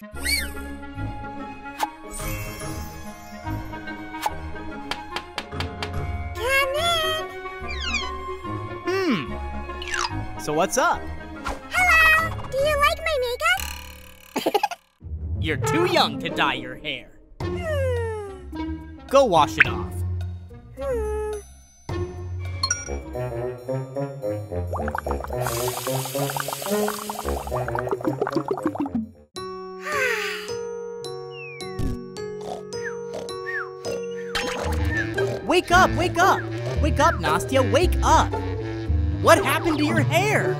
Come in. Hmm. So what's up? Hello. Do you like my makeup? You're too young to dye your hair. Hmm. Go wash it off. Hmm. Wake up, wake up! Wake up, Nastya, wake up! What happened to your hair?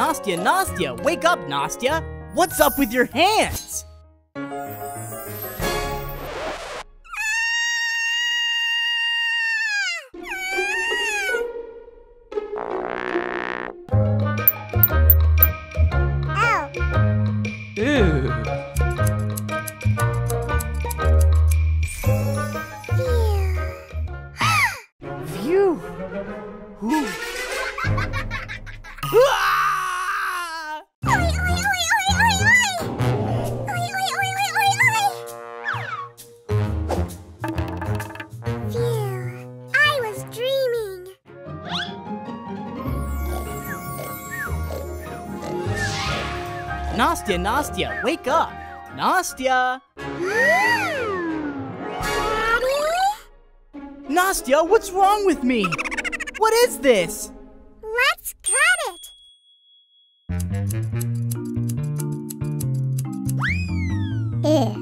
Nastya, Nastya, wake up, Nastya! What's up with your hands? Nastya, Nastya, wake up! Nastya! Daddy? Nastya, what's wrong with me? What is this? Let's cut it. Ew.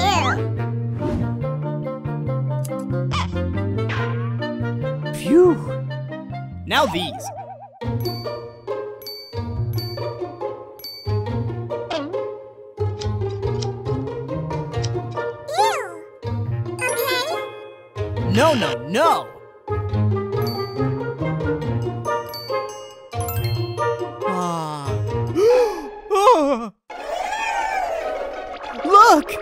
Ew. Phew. Now these. No. Ah. Look!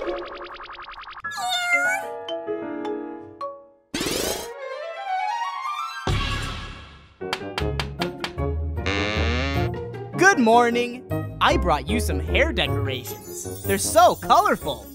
Good morning! I brought you some hair decorations. They're so colorful.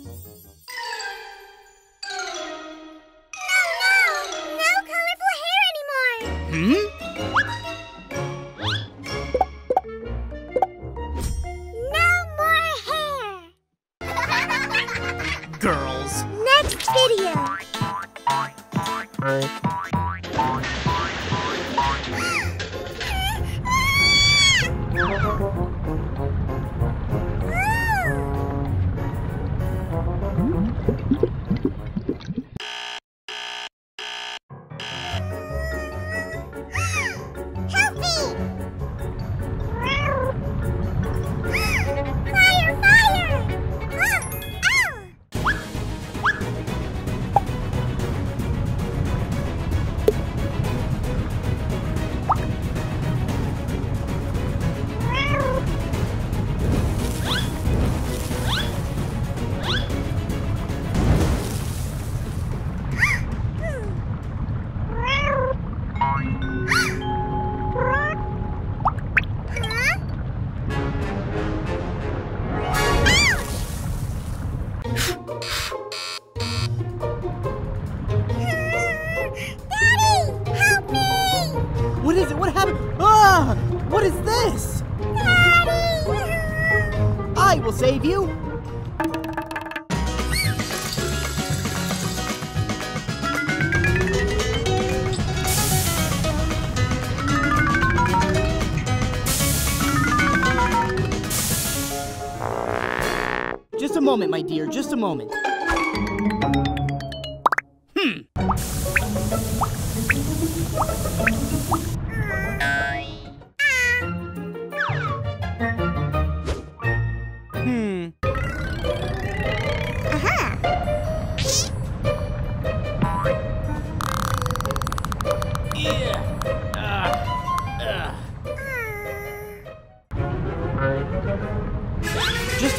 save you. Just a moment, my dear, just a moment.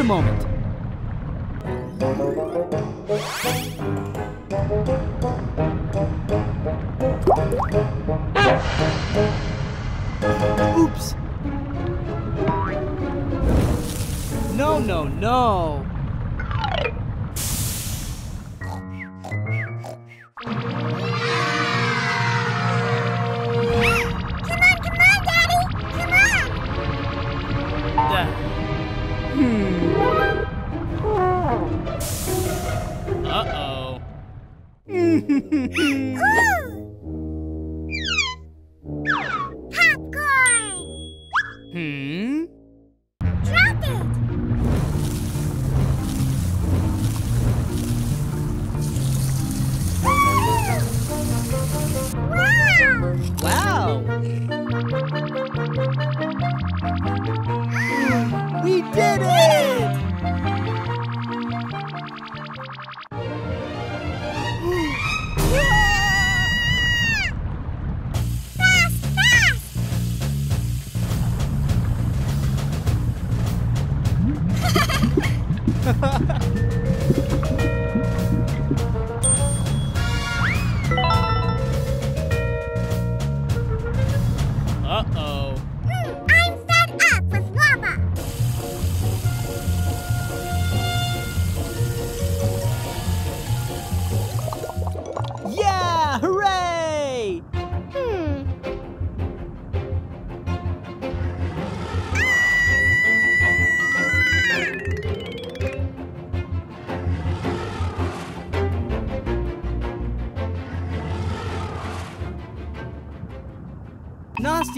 Moment. Mm -hmm.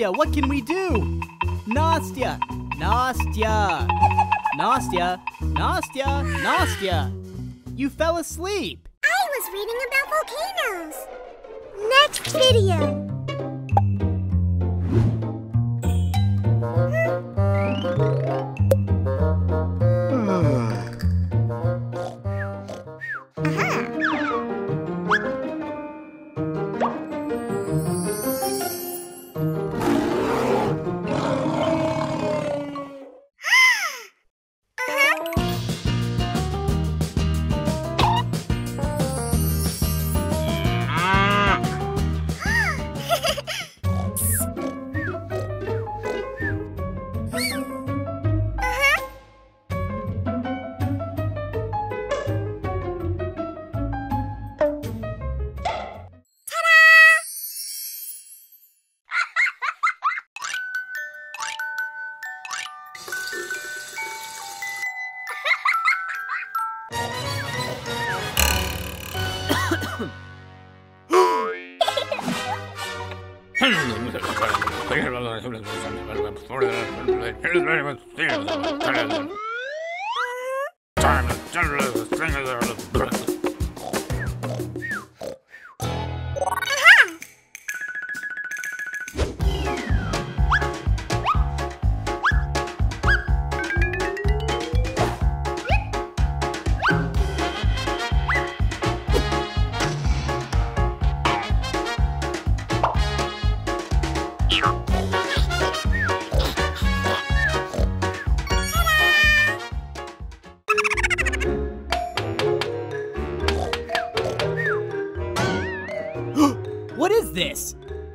Nastya, what can we do? Nastya! Nastya! Nastya! Nastya! Nastya! You fell asleep! I was reading about volcanoes. Next video. What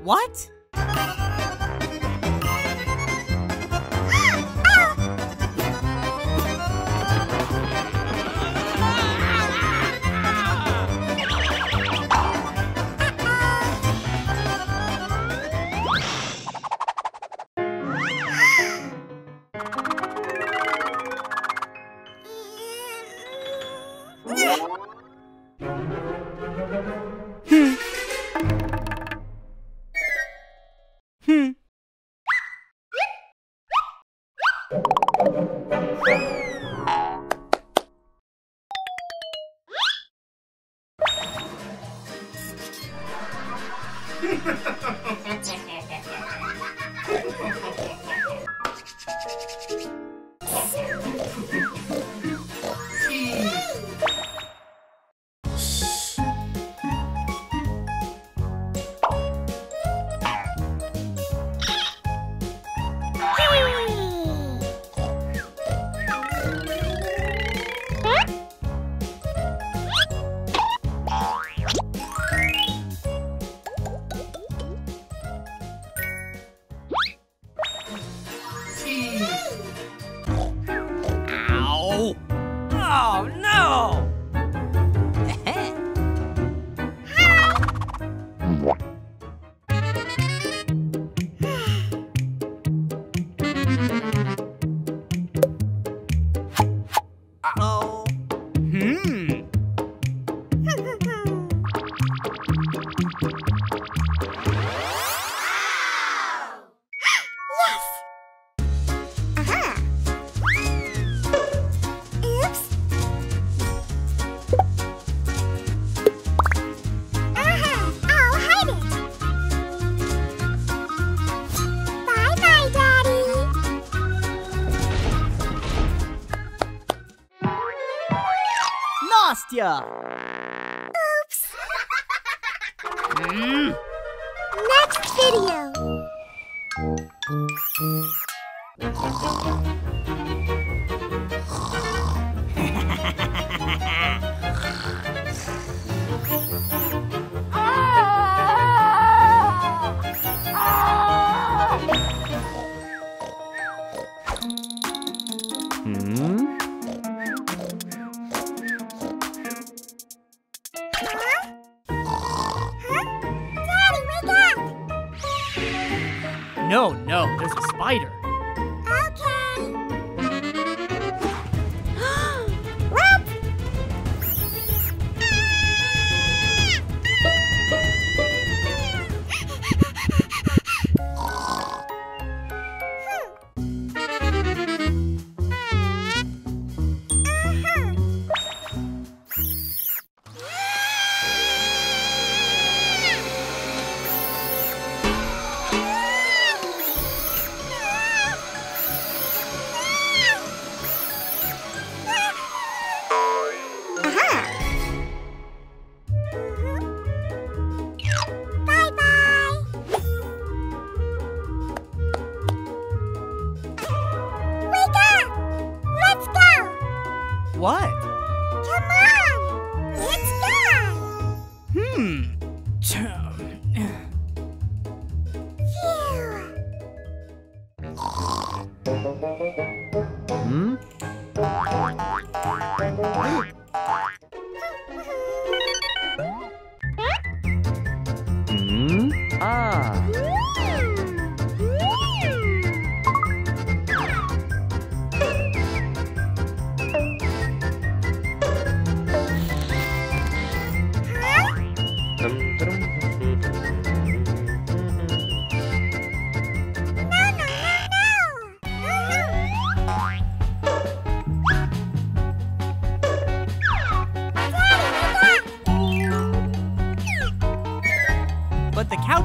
What? Oh, no! Nastya. Oops. mm. Next video.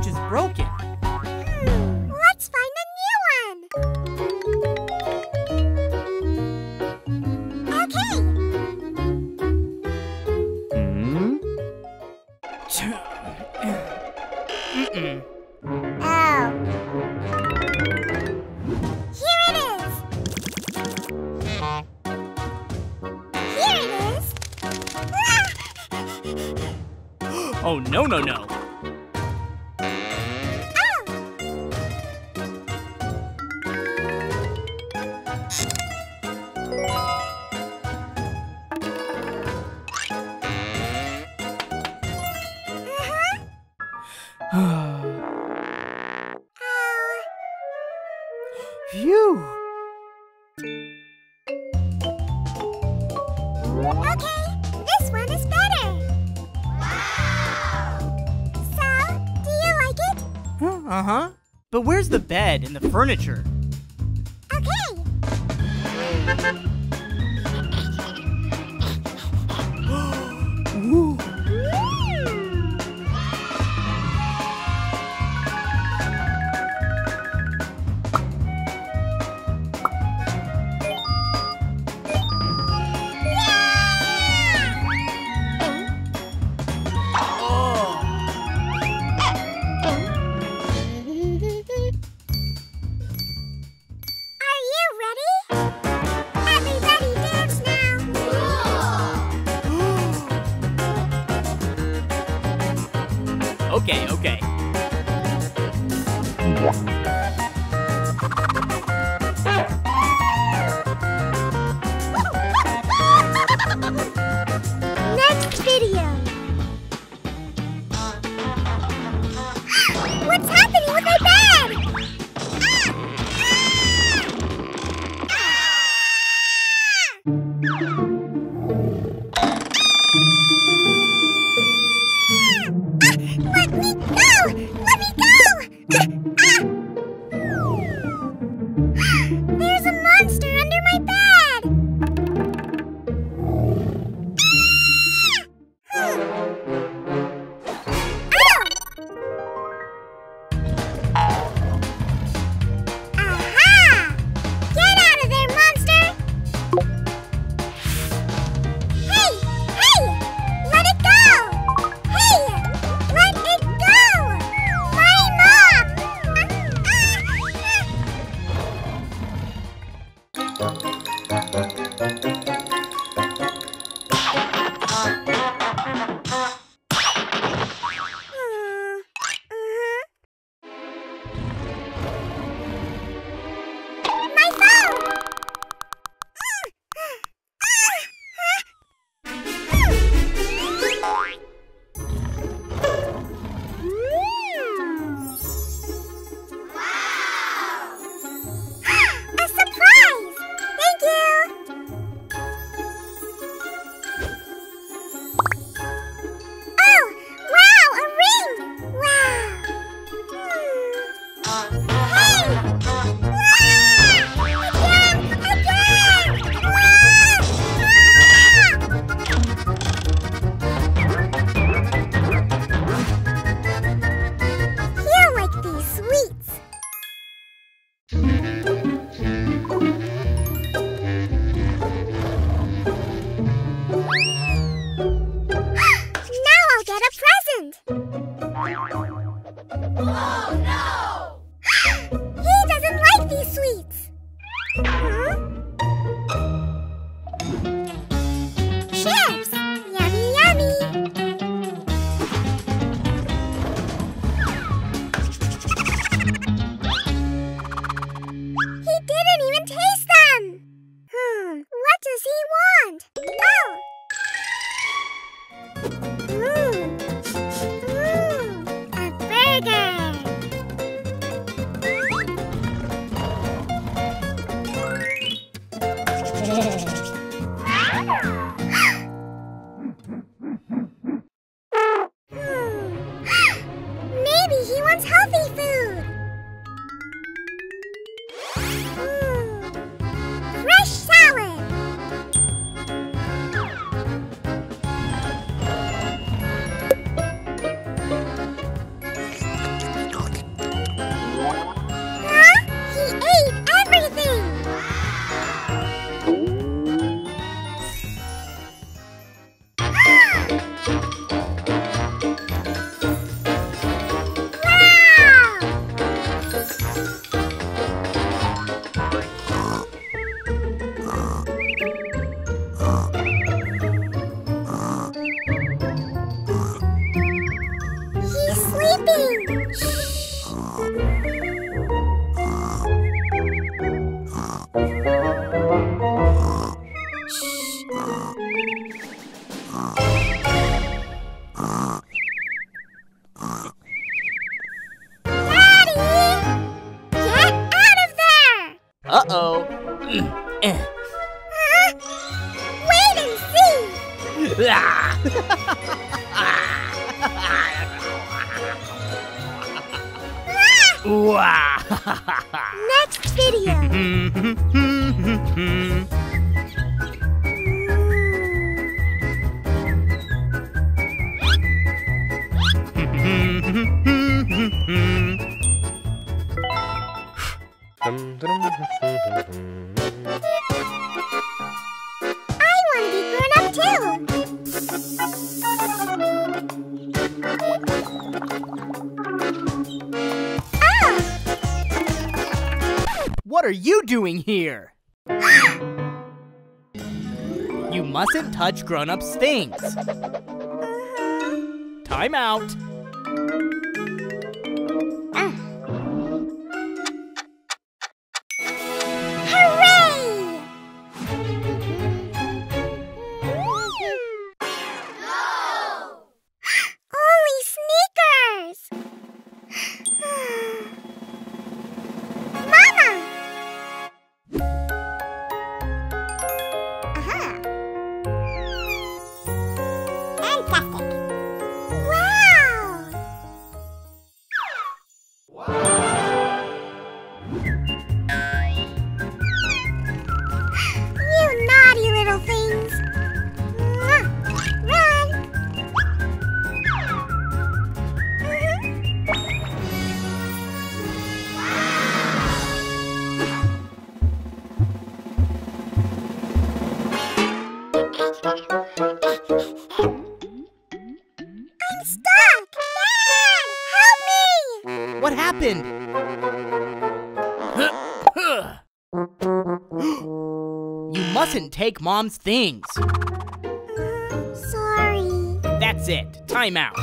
couch is broken. Phew! Okay, this one is better! Wow! So, do you like it? Uh-huh. But where's the bed and the furniture? Ha ha ha! Uh. doing here? you mustn't touch grown-ups' things. Time out. Dad! Help me! What happened? you mustn't take Mom's things. Sorry. That's it. Time out.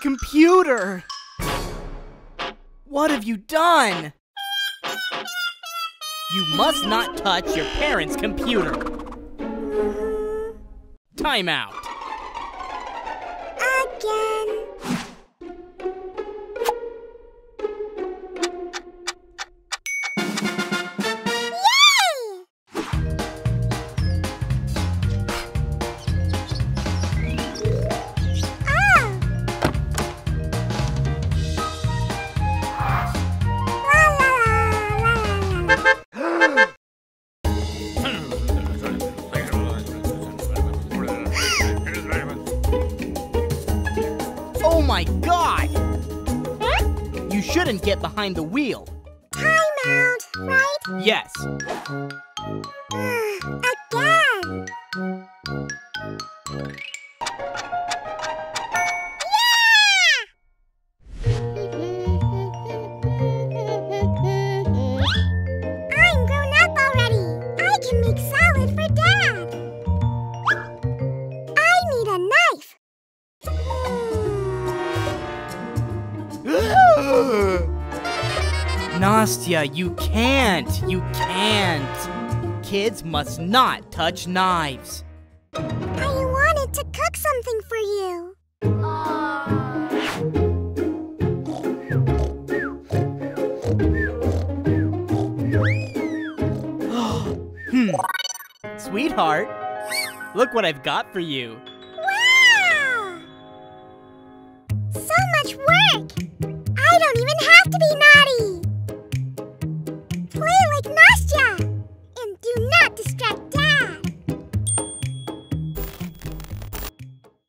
Computer! What have you done? You must not touch your parents' computer. Time out. Again. Behind the wheel. Time out, right? Yes. Nastya, you can't. You can't. Kids must not touch knives. I wanted to cook something for you. Hmm. Sweetheart, look what I've got for you.